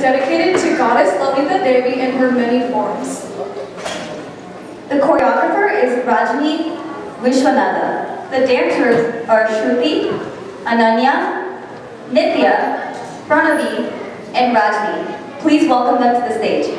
dedicated to Goddess Lalita Devi in her many forms. The choreographer is Rajni Vishwanatha. The dancers are Shruti, Ananya, Nithya, Pranavi, and Rajni. Please welcome them to the stage.